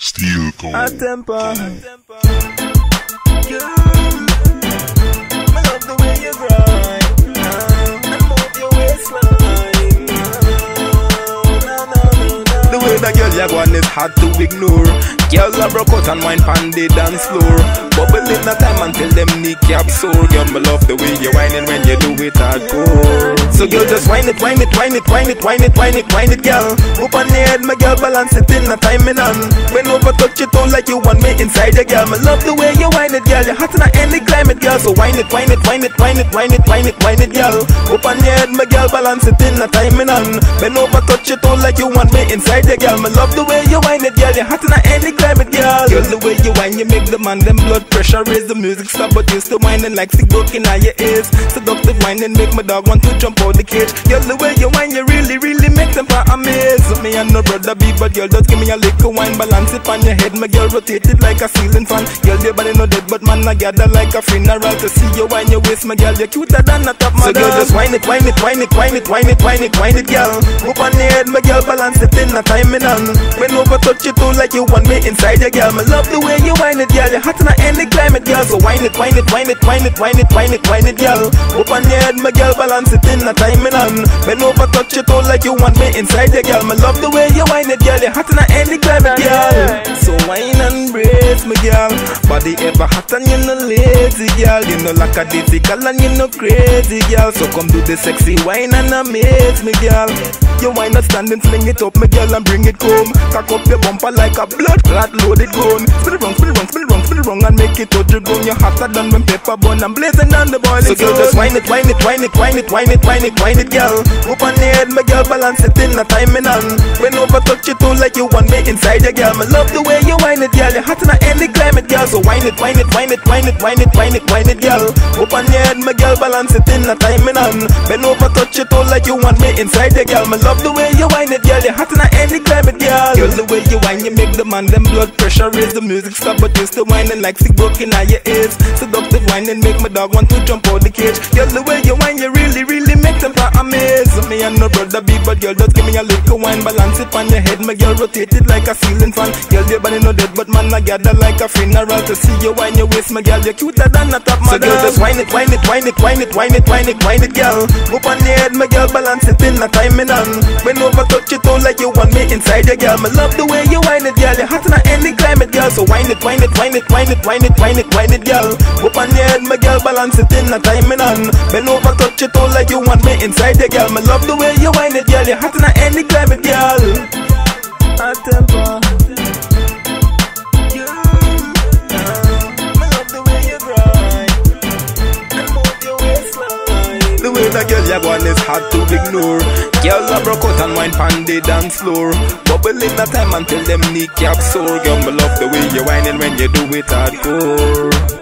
Steel code. A Tempa. Girl, I way that girl you go on is hard to ignore. Girls are broke out and wine pan the dance floor. Bubble in the time until them kneecaps sore. Girl, me love the way you whining when you do it hardcore. So girl, just whine it, whine it, whine it, whine it, whine it, whine it, whine it, girl. Up on the head, my girl, balance it in the timing on. When over, touch it all like you want me inside your girl. Me love the way you whine it, girl. You're hot in any climate, girl. So whine it, whine it, whine it, whine it, whine it, whine it, whine it, girl. Up on the head, my girl, balance it in the timing on. When over, touch it all like you want me inside your girl. Me love the way you whine it, girl. You're hot in any climate, girl. Girl, the way you whine, you make the man them blood pressure raise. The music stop, but you still whining like sick broken out your ears. Seductive whining make my dog want to jump out the cage. Girl, the way you whine, you really, really make them amaze. Me and no brother be, but girl, just give me a little wine, balance it on your head. My girl rotate it like a ceiling fan. Girl, your body no dead, but man, I gather like a funeral to see you whine your waist. My girl, you're cuter than a top model. So girl, just whine it, whine it, whine it, whine it, whine it, whine it, whine it, girl. Up on your head, my girl, balance it in a timing on. When over, touch it all like you want me inside your girl. Me love the way you whine it, girl. You're hot in any climate, girl. So whine it, whine it, whine it, whine it, whine it, whine it, whine it, girl. Up on your head, my girl, balance it in a timing on. When over, touch it all like you want me inside your girl. Me love the way you whine it, girl. You're hot in any climate, girl. So whine and brace, my girl. Body ever hot and you no lazy, girl. You know like a difficult and you no crazy, girl. So come do the sexy wine and amaze me, girl. You wine not standing, fling it up, my girl, and bring it home. Cock up your bumper like a blood clot loaded gun. Spin it wrong, spin it wrong, spin it wrong, wrong, and make it touch the ground. You're hotter than when pepper bun and blazing down the boiling So girl, just whine it, whine it, whine it, whine it, whine it, whine it, whine it, girl. Up on the head, my girl, balance it in a timing on. When over, touch you all like you want me inside your girl. Me love the way you whine it, girl. You're hot in any climate, girl. So whine it, whine it, whine it, whine it, whine it, whine it, whine it, girl. On the head, my girl, balance it in a timing on. When over, touch it all like you want me inside your girl. My love the way you whine it, girl. You're hot in any climate, girl. Girl, the way you whine, you make the man them blood pressure raise. The music stop, but you still whining like sick broken out your ears. Seductive whining make my dog want to jump out the cage. Girl, the way you whine, you really, really make them part amaze. Me and no brother be, but girl, just give me a little wine, balance it on your head. My girl rotate it like a ceiling fan. Girl, your body no dead, but man, I gather like a funeral to see you whine your waist. My girl, you're cuter than a top model. So girl, just whine it, whine it, whine it, whine it, whine it, whine it, whine it, girl. Up on your head, my girl, balance it in a timing on. When over, touch it all like you want me inside your girl. Me love the way you whine it, girl. You're hot in any climate, girl. So whine it, whine it, whine it, whine it, whine it, whine it, whine it, girl. Up on your head, my girl, balance it in a timing on. Bend over, touch it all like you want me inside your girl. Me love the way you whine it, girl. You're hot in any climate, girl. A Tempa. The that girl you go on is hard to ignore. Girls are broke out and wine pan the dance floor. Bubble in the time until them kneecaps sore. Girl, me love the way you whining when you do it hardcore.